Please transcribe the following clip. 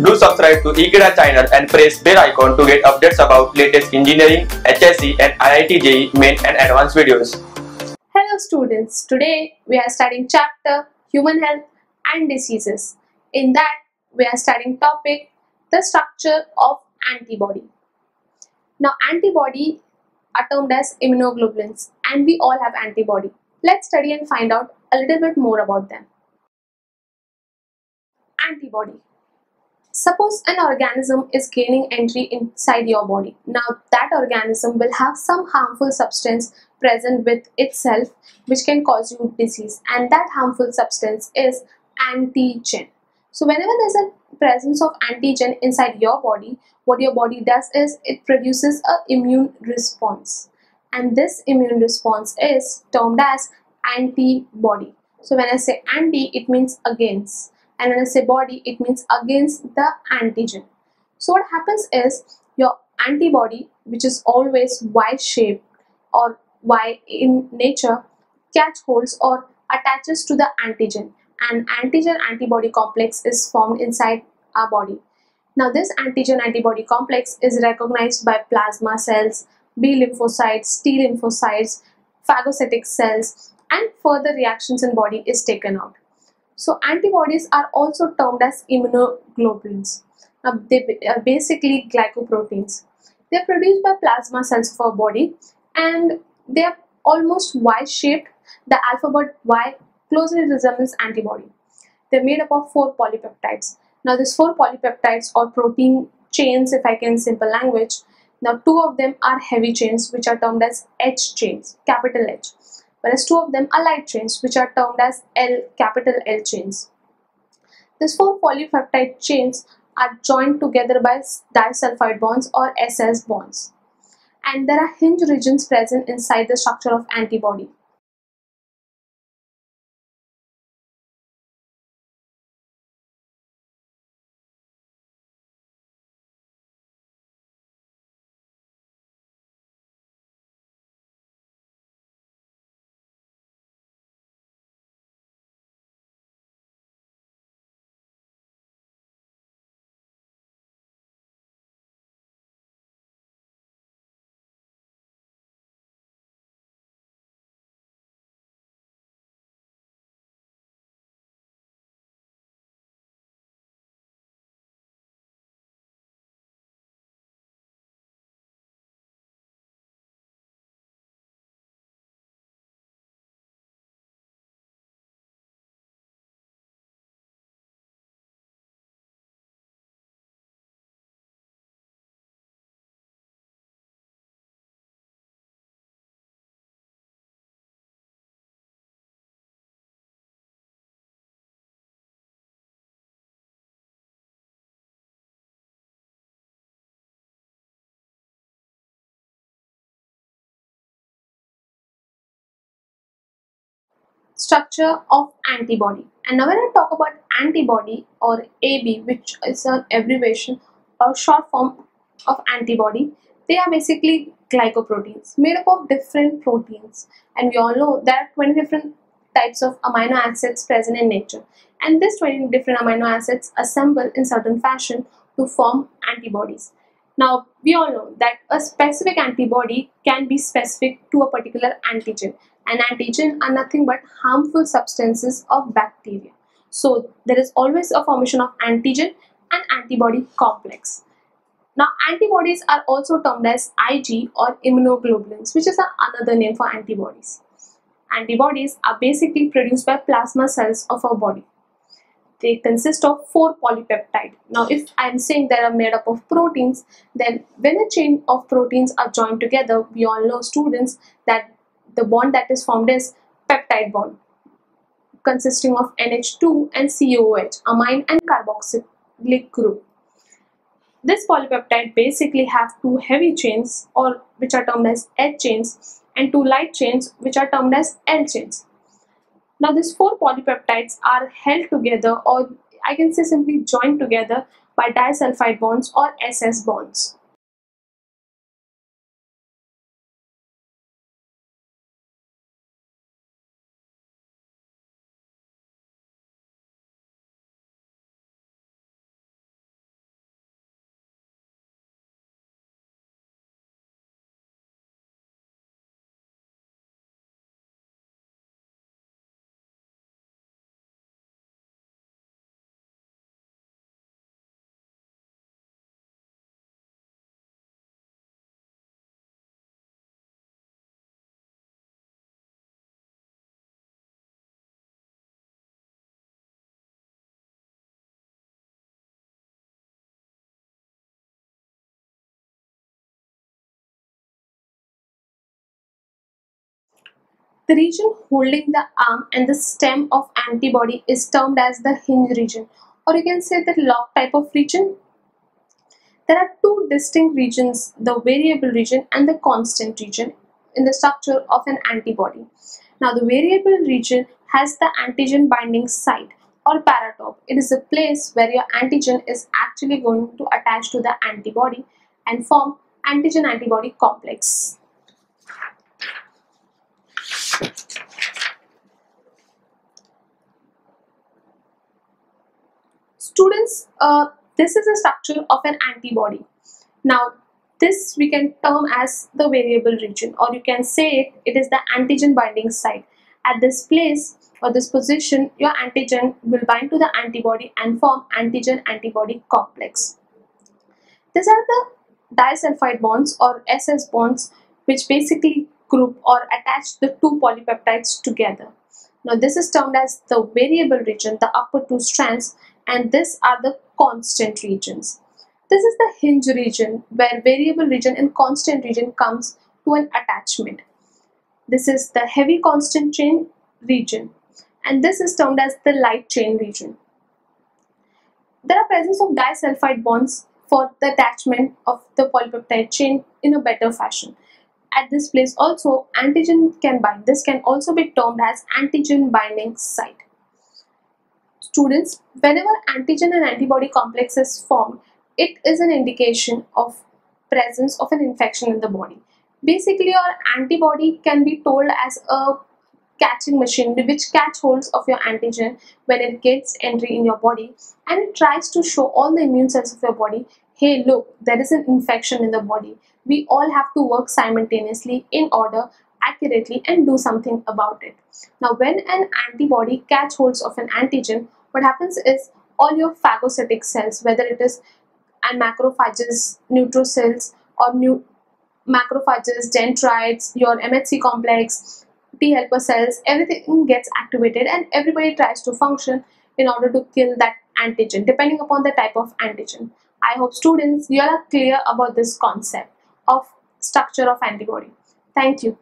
Do subscribe to Ekeeda channel and press bell icon to get updates about latest engineering, HSC and IIT JEE main and advanced videos. Hello students, today we are studying chapter Human Health and Diseases. In that we are studying topic the structure of antibody. Now antibody are termed as immunoglobulins and we all have antibody. Let's study and find out a little bit more about them. Antibody Suppose an organism is gaining entry inside your body. Now that organism will have some harmful substance present with itself which can cause you disease and that harmful substance is antigen. So whenever there's a presence of antigen inside your body, what your body does is it produces a immune response and this immune response is termed as antibody. So when I say anti, it means against and when I say body it means against the antigen. So what happens is your antibody which is always Y shaped or Y in nature catch holds or attaches to the antigen and antigen antibody complex is formed inside our body. Now this antigen antibody complex is recognized by plasma cells, B lymphocytes, T lymphocytes, phagocytic cells and further reactions in body is taken out. So antibodies are also termed as immunoglobulins. Now they are uh, basically glycoproteins. They are produced by plasma cells of our body and they are almost Y-shaped. The alphabet Y closely resembles antibody. They're made up of four polypeptides. Now these four polypeptides or protein chains if I can simple language. Now two of them are heavy chains which are termed as H chains, capital H whereas two of them are light chains which are termed as L capital L chains. These four polypeptide chains are joined together by disulfide bonds or SS bonds and there are hinge regions present inside the structure of antibody. Structure of antibody. And now when I talk about antibody or AB which is an abbreviation or short form of antibody they are basically glycoproteins made up of different proteins. And we all know there are 20 different types of amino acids present in nature. And these 20 different amino acids assemble in certain fashion to form antibodies. Now we all know that a specific antibody can be specific to a particular antigen and antigen are nothing but harmful substances of bacteria. So there is always a formation of antigen and antibody complex. Now antibodies are also termed as Ig or immunoglobulins which is another name for antibodies. Antibodies are basically produced by plasma cells of our body. They consist of four polypeptide. Now if I am saying they are made up of proteins then when a chain of proteins are joined together we all know students that the bond that is formed is peptide bond consisting of NH2 and COOH, amine and carboxylic group. This polypeptide basically have two heavy chains or which are termed as H chains and two light chains which are termed as L chains. Now these four polypeptides are held together or I can say simply joined together by disulfide bonds or SS bonds. The region holding the arm and the stem of antibody is termed as the hinge region or you can say the lock type of region. There are two distinct regions, the variable region and the constant region in the structure of an antibody. Now the variable region has the antigen binding site or paratope. It is a place where your antigen is actually going to attach to the antibody and form antigen antibody complex. Students, uh, this is a structure of an antibody. Now, this we can term as the variable region or you can say it, it is the antigen binding site. At this place or this position, your antigen will bind to the antibody and form antigen antibody complex. These are the disulfide bonds or SS bonds which basically group or attach the two polypeptides together. Now this is termed as the variable region, the upper two strands and these are the constant regions. This is the hinge region where variable region and constant region comes to an attachment. This is the heavy constant chain region and this is termed as the light chain region. There are presence of disulfide bonds for the attachment of the polypeptide chain in a better fashion. At this place also antigen can bind. This can also be termed as antigen binding site. Students, whenever antigen and antibody complex is formed, it is an indication of presence of an infection in the body. Basically, your antibody can be told as a catching machine which catch holds of your antigen when it gets entry in your body and it tries to show all the immune cells of your body hey look there is an infection in the body we all have to work simultaneously in order accurately and do something about it now when an antibody catch holds of an antigen what happens is all your phagocytic cells whether it is and macrophages, neutrophils or new macrophages, dendrites, your MHC complex, T helper cells, everything gets activated and everybody tries to function in order to kill that antigen depending upon the type of antigen. I hope students you are clear about this concept of structure of antibody. Thank you.